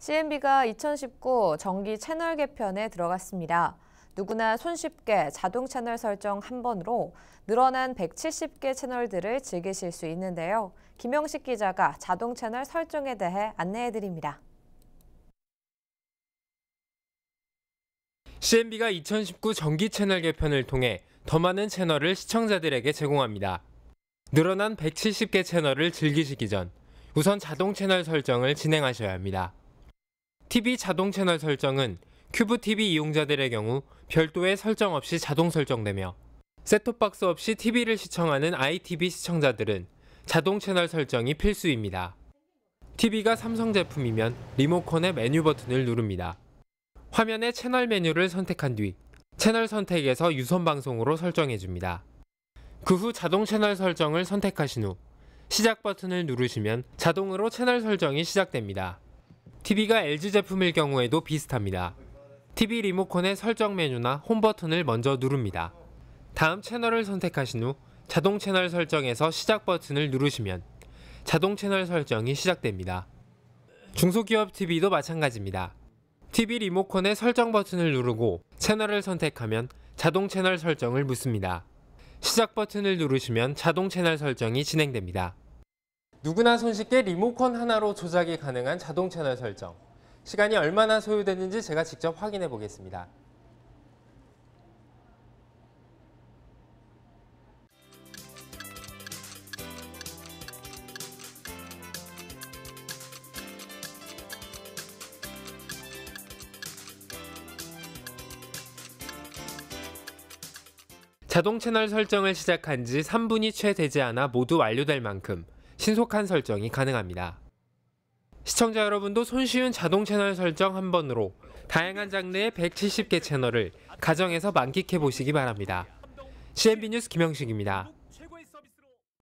CNB가 2019 정기 채널 개편에 들어갔습니다. 누구나 손쉽게 자동 채널 설정 한 번으로 늘어난 170개 채널들을 즐기실 수 있는데요. 김영식 기자가 자동 채널 설정에 대해 안내해 드립니다. CNB가 2019 정기 채널 개편을 통해 더 많은 채널을 시청자들에게 제공합니다. 늘어난 170개 채널을 즐기시기 전 우선 자동 채널 설정을 진행하셔야 합니다. TV 자동 채널 설정은 큐브 TV 이용자들의 경우 별도의 설정 없이 자동 설정되며 셋톱박스 없이 TV를 시청하는 ITV 시청자들은 자동 채널 설정이 필수입니다. TV가 삼성 제품이면 리모컨의 메뉴 버튼을 누릅니다. 화면의 채널 메뉴를 선택한 뒤 채널 선택에서 유선 방송으로 설정해 줍니다. 그 후 자동 채널 설정을 선택하신 후 시작 버튼을 누르시면 자동으로 채널 설정이 시작됩니다. TV가 LG 제품일 경우에도 비슷합니다. TV 리모컨의 설정 메뉴나 홈 버튼을 먼저 누릅니다. 다음 채널을 선택하신 후 자동 채널 설정에서 시작 버튼을 누르시면 자동 채널 설정이 시작됩니다. 중소기업 TV도 마찬가지입니다. TV 리모컨의 설정 버튼을 누르고 채널을 선택하면 자동 채널 설정을 묻습니다. 시작 버튼을 누르시면 자동 채널 설정이 진행됩니다. 누구나 손쉽게 리모컨 하나로 조작이 가능한 자동 채널 설정. 시간이 얼마나 소요되는지 제가 직접 확인해 보겠습니다. 자동 채널 설정을 시작한 지 3분이 채 되지 않아 모두 완료될 만큼 신속한 설정이 가능합니다. 시청자 여러분도 손쉬운 자동 채널 설정 한 번으로 다양한 장르의 170개 채널을 가정에서 만끽해 보시기 바랍니다. CNB 뉴스 김영식입니다.